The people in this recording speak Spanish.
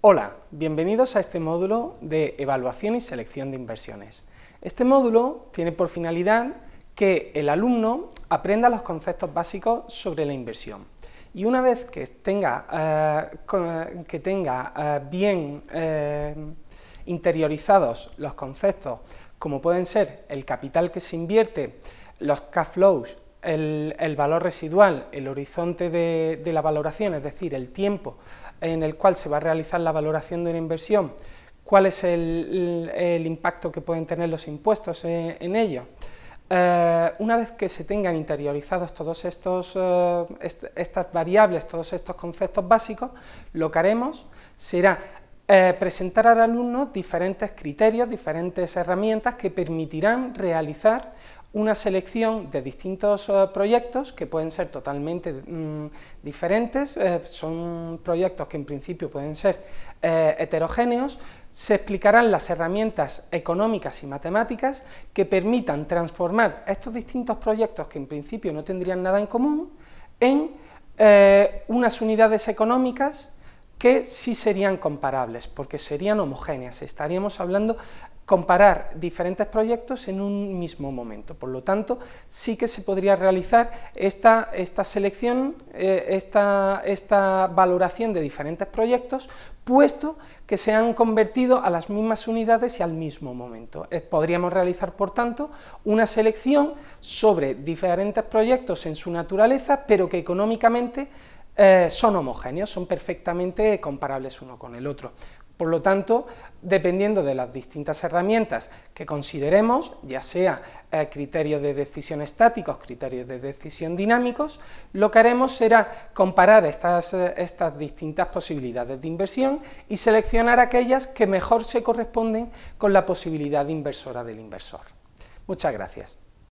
Hola, bienvenidos a este módulo de evaluación y selección de inversiones. Este módulo tiene por finalidad que el alumno aprenda los conceptos básicos sobre la inversión y una vez que tenga, eh, que tenga eh, bien eh, interiorizados los conceptos como pueden ser el capital que se invierte, los cash flows, el, valor residual, el horizonte de, la valoración, es decir, el tiempo en el cual se va a realizar la valoración de una inversión, cuál es el, impacto que pueden tener los impuestos en, ello. Eh, una vez que se tengan interiorizados todos estos, eh, estas variables, todos estos conceptos básicos, lo que haremos será eh, presentar al alumno diferentes criterios, diferentes herramientas que permitirán realizar una selección de distintos eh, proyectos que pueden ser totalmente mm, diferentes, eh, son proyectos que en principio pueden ser eh, heterogéneos, se explicarán las herramientas económicas y matemáticas que permitan transformar estos distintos proyectos que en principio no tendrían nada en común en unas unidades económicas que sí serían comparables, porque serían homogéneas, estaríamos hablando comparar diferentes proyectos en un mismo momento. Por lo tanto, sí que se podría realizar esta, selección, eh, esta, esta valoración de diferentes proyectos, puesto que se han convertido a las mismas unidades y al mismo momento. Eh, podríamos realizar, por tanto, una selección sobre diferentes proyectos en su naturaleza, pero que económicamente eh, son homogéneos, son perfectamente comparables uno con el otro. Por lo tanto, dependiendo de las distintas herramientas que consideremos, ya sea eh, criterios de decisión estáticos, criterios de decisión dinámicos, lo que haremos será comparar estas, eh, estas distintas posibilidades de inversión y seleccionar aquellas que mejor se corresponden con la posibilidad inversora del inversor. Muchas gracias.